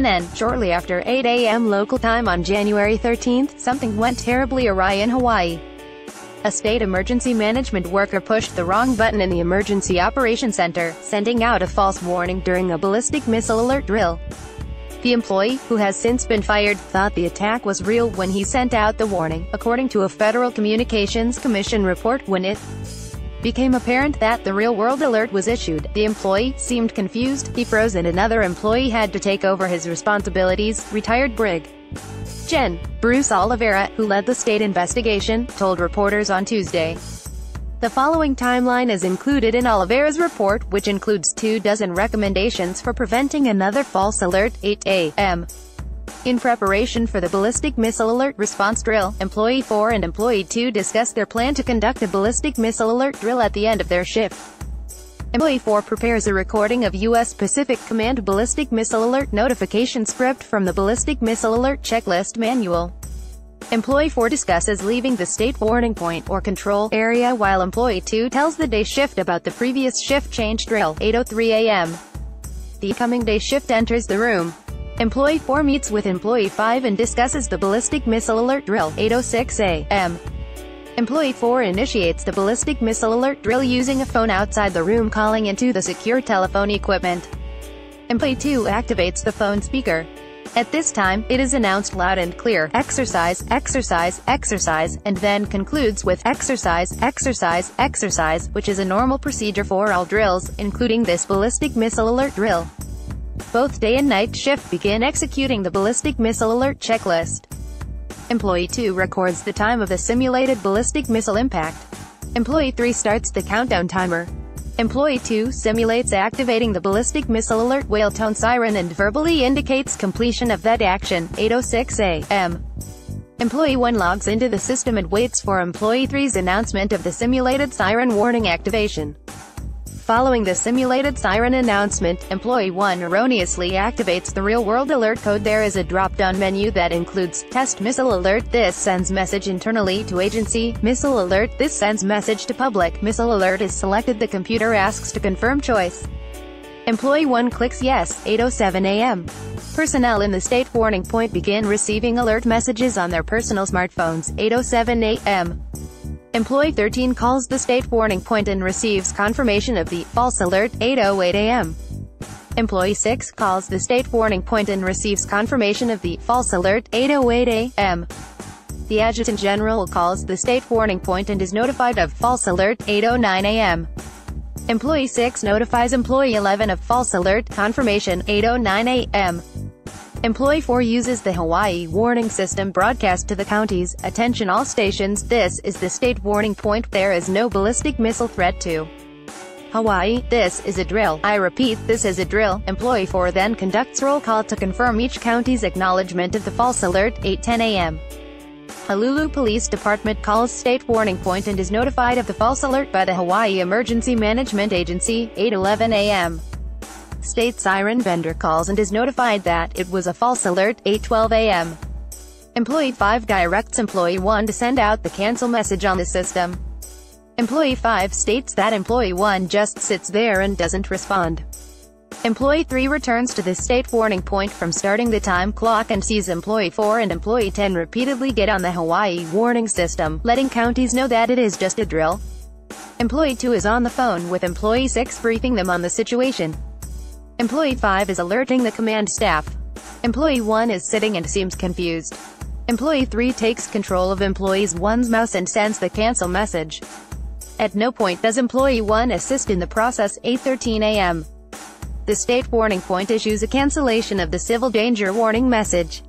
CNN, shortly after 8 a.m. local time on January 13, something went terribly awry in Hawaii. A state emergency management worker pushed the wrong button in the Emergency Operations Center, sending out a false warning during a ballistic missile alert drill. The employee, who has since been fired, thought the attack was real when he sent out the warning, according to a Federal Communications Commission report when it became apparent that the real-world alert was issued. The employee seemed confused, he froze and another employee had to take over his responsibilities, retired Brig. Gen. Bruce Oliveira, who led the state investigation, told reporters on Tuesday. The following timeline is included in Oliveira's report, which includes two dozen recommendations for preventing another false alert, 8 a.m. In preparation for the ballistic missile alert response drill, Employee 4 and Employee 2 discussed their plan to conduct a ballistic missile alert drill at the end of their shift. Employee 4 prepares a recording of U.S. Pacific Command Ballistic Missile Alert Notification script from the Ballistic Missile Alert Checklist Manual. Employee 4 discusses leaving the state warning point or control area while Employee 2 tells the day shift about the previous shift change drill, 8.03 a.m. The coming day shift enters the room. Employee 4 meets with Employee 5 and discusses the ballistic missile alert drill, 8.06 a.m. Employee 4 initiates the ballistic missile alert drill using a phone outside the room calling into the secure telephone equipment. Employee 2 activates the phone speaker. At this time, it is announced loud and clear, exercise, exercise, exercise, and then concludes with exercise, exercise, exercise, which is a normal procedure for all drills, including this ballistic missile alert drill. Both day and night shift begin executing the ballistic missile alert checklist. Employee 2 records the time of the simulated ballistic missile impact. Employee 3 starts the countdown timer. Employee 2 simulates activating the ballistic missile alert whale tone siren and verbally indicates completion of that action, 8.06 a.m. Employee 1 logs into the system and waits for Employee 3's announcement of the simulated siren warning activation. Following the simulated siren announcement, Employee 1 erroneously activates the real-world alert code. There is a drop-down menu that includes Test Missile Alert. This sends message internally to agency. Missile Alert. This sends message to public. Missile Alert is selected. The computer asks to confirm choice. Employee 1 clicks Yes, 8.07 a.m. Personnel in the state warning point begin receiving alert messages on their personal smartphones, 8.07 a.m. Employee 13 calls the state warning point and receives confirmation of the false alert 8.08 a.m. Employee 6 calls the state warning point and receives confirmation of the false alert 8.08 a.m. The Adjutant General calls the state warning point and is notified of false alert 8.09 a.m. Employee 6 notifies Employee 11 of false alert confirmation 8.09 a.m. Employee 4 uses the Hawaii warning system broadcast to the counties. Attention all stations, this is the state warning point. There is no ballistic missile threat to Hawaii. This is a drill. I repeat, this is a drill. Employee 4 then conducts roll call to confirm each county's acknowledgement of the false alert, 8.10 a.m. Honolulu Police Department calls state warning point and is notified of the false alert by the Hawaii Emergency Management Agency, 8.11 a.m. State siren vendor calls and is notified that it was a false alert, 8.12 a.m. Employee 5 directs Employee 1 to send out the cancel message on the system. Employee 5 states that Employee 1 just sits there and doesn't respond. Employee 3 returns to the state warning point from starting the time clock and sees Employee 4 and Employee 10 repeatedly get on the Hawaii warning system, letting counties know that it is just a drill. Employee 2 is on the phone with Employee 6 briefing them on the situation. Employee 5 is alerting the command staff. Employee 1 is sitting and seems confused. Employee 3 takes control of Employee's 1's mouse and sends the cancel message. At no point does Employee 1 assist in the process, 8.13 a.m. The state warning point issues a cancellation of the civil danger warning message.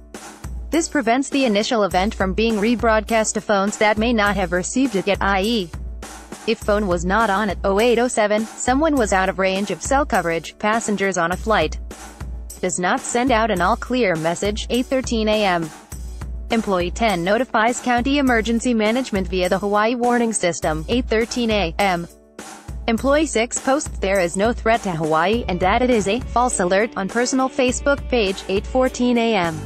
This prevents the initial event from being rebroadcast to phones that may not have received it yet, i.e. If phone was not on at 0807, someone was out of range of cell coverage, passengers on a flight. Does not send out an all-clear message, 8.13 a.m. Employee 10 notifies County Emergency Management via the Hawaii Warning System, 8.13 a.m. Employee 6 posts there is no threat to Hawaii, and that it is a false alert on personal Facebook page, 8.14 a.m.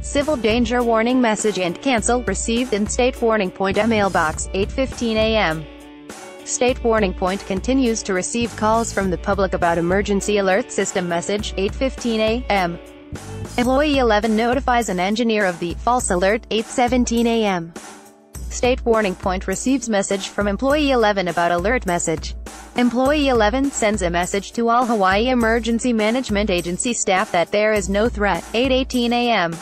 Civil danger warning message and cancel, received in state warning point uh, a mailbox, 8.15 a.m. State Warning Point continues to receive calls from the public about emergency alert system message, 8.15 a.m. Employee 11 notifies an engineer of the false alert, 8.17 a.m. State warning point receives message from Employee 11 about alert message. Employee 11 sends a message to all Hawaii Emergency Management Agency staff that there is no threat, 8.18 a.m.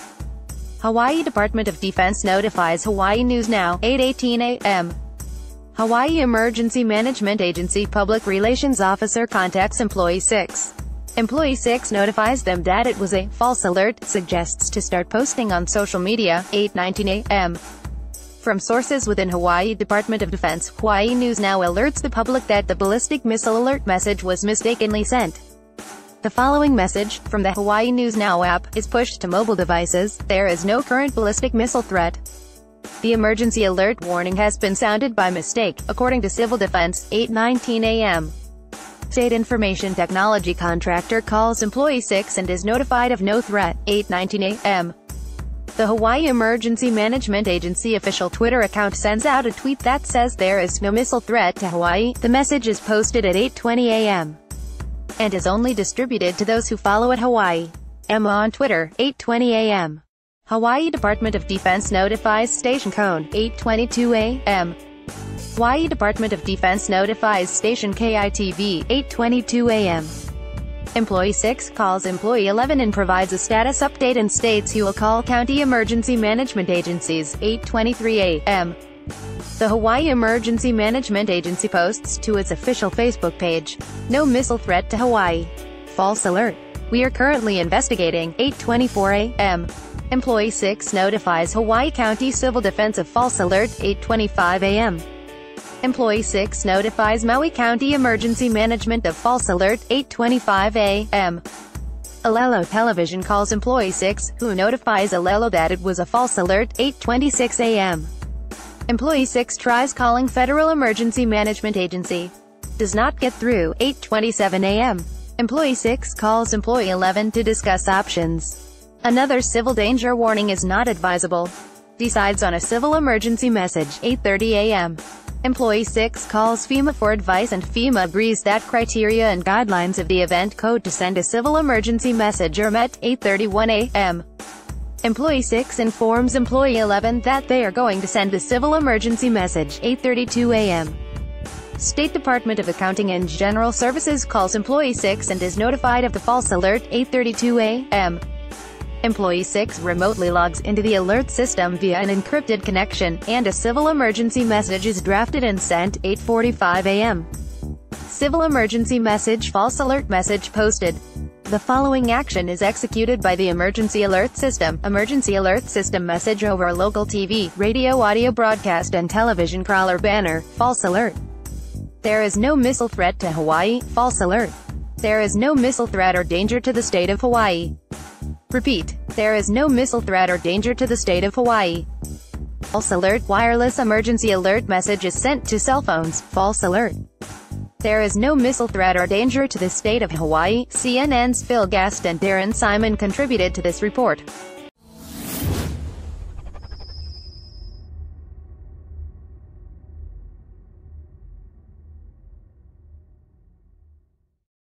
Hawaii Department of Defense notifies Hawaii News Now, 8.18 a.m. Hawaii Emergency Management Agency Public Relations Officer contacts Employee 6. Employee 6 notifies them that it was a false alert, suggests to start posting on social media, 8.19 a.m. From sources within Hawaii Department of Defense, Hawaii News Now alerts the public that the ballistic missile alert message was mistakenly sent. The following message, from the Hawaii News Now app, is pushed to mobile devices. There is no current ballistic missile threat. The emergency alert warning has been sounded by mistake, according to Civil Defense, 8.19 a.m. State Information Technology Contractor calls Employee 6 and is notified of no threat, 8.19 a.m. The Hawaii Emergency Management Agency official Twitter account sends out a tweet that says there is no missile threat to Hawaii. The message is posted at 8.20 a.m. and is only distributed to those who follow at Hawaii. EMA on Twitter, 8.20 a.m. Hawaii Department of Defense notifies station KHON, 8.22 a.m. Hawaii Department of Defense notifies station KITV, 8.22 a.m. Employee 6 calls Employee 11 and provides a status update and states he will call County Emergency Management Agencies, 8.23 a.m. The Hawaii Emergency Management Agency posts to its official Facebook page. No missile threat to Hawaii. False alert. We are currently investigating, 8.24 a.m. Employee 6 notifies Hawaii County Civil Defense of false alert, 8.25 a.m. Employee 6 notifies Maui County Emergency Management of false alert, 8.25 a.m. Olelo Television calls Employee 6, who notifies Olelo that it was a false alert, 8.26 a.m. Employee 6 tries calling Federal Emergency Management Agency. Does not get through, 8.27 a.m. Employee 6 calls Employee 11 to discuss options. Another civil danger warning is not advisable. Decides on a civil emergency message, 8.30 a.m. Employee 6 calls FEMA for advice and FEMA agrees that criteria and guidelines of the event code to send a civil emergency message are met, 8.31 a.m. Employee 6 informs Employee 11 that they are going to send the civil emergency message, 8.32 a.m. State Department of Accounting and General Services calls Employee 6 and is notified of the false alert, 8.32 a.m. Employee 6 remotely logs into the alert system via an encrypted connection, and a civil emergency message is drafted and sent, 8.45 a.m. Civil emergency message false alert message posted. The following action is executed by the Emergency Alert System, Emergency Alert System message over local TV, radio audio broadcast and television crawler banner, false alert. There is no missile threat to Hawaii, false alert. There is no missile threat or danger to the state of Hawaii. Repeat, there is no missile threat or danger to the state of Hawaii. False alert, wireless emergency alert message is sent to cell phones, false alert. There is no missile threat or danger to the state of Hawaii. CNN's Phil Gast and Darren Simon contributed to this report.